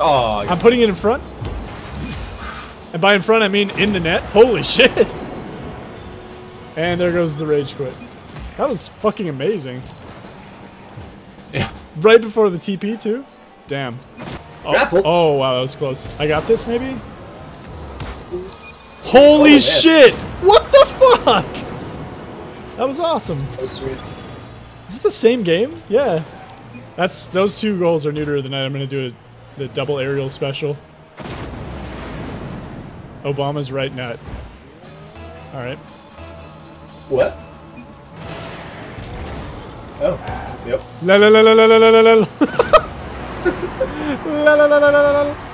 Oh, I'm putting it in front. And by in front, I mean in the net. Holy shit. And there goes the rage quit. That was fucking amazing. yeah. Right before the TP, too. Damn. Oh, Grapple. oh, wow, that was close. I got this, maybe? Holy Oh, shit! What the fuck? That was awesome. That was sweet. Is it the same game? Yeah. That's those two goals are neuter of the night. I'm gonna do a, the double aerial special. Obama's right net. All right. What? Oh. Yep. La la la la la la la la la. La la la la la la la.